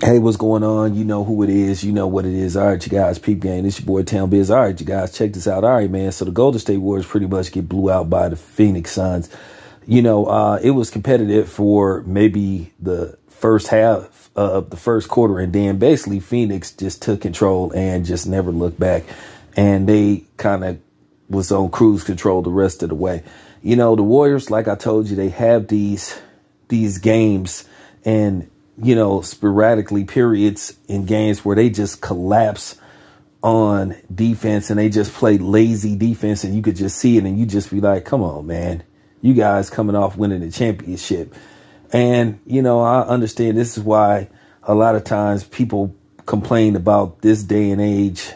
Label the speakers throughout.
Speaker 1: Hey, what's going on? You know who it is. You know what it is. All right, you guys, peep game. It's your boy Town Biz. All right, you guys, check this out. All right, man. So the Golden State Warriors pretty much get blew out by the Phoenix Suns. You know, uh, it was competitive for maybe the first half of the first quarter, and then basically Phoenix just took control and just never looked back. And they kind of was on cruise control the rest of the way. You know, the Warriors, like I told you, they have these these games and you know, sporadically periods in games where they just collapse on defense and they just play lazy defense and you could just see it and you just be like, come on, man, you guys coming off winning the championship. And, you know, I understand this is why a lot of times people complain about this day and age,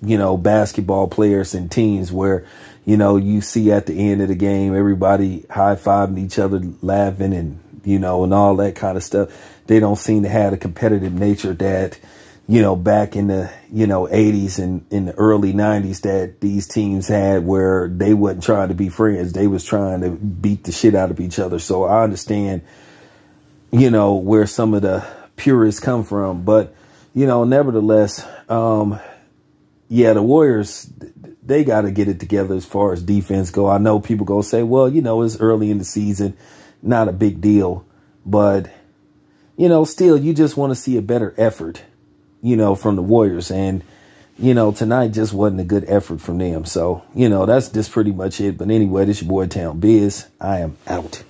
Speaker 1: you know, basketball players and teams where, you know, you see at the end of the game, everybody high fiving each other, laughing and, you know, and all that kind of stuff they don't seem to have a competitive nature that, you know, back in the, you know, 80s and in the early 90s that these teams had where they wasn't trying to be friends. They was trying to beat the shit out of each other. So I understand, you know, where some of the purists come from. But, you know, nevertheless, um, yeah, the Warriors, they got to get it together as far as defense go. I know people go say, well, you know, it's early in the season, not a big deal. But you know, still you just want to see a better effort, you know, from the Warriors. And, you know, tonight just wasn't a good effort from them. So, you know, that's just pretty much it. But anyway, this your boy Town Biz. I am out.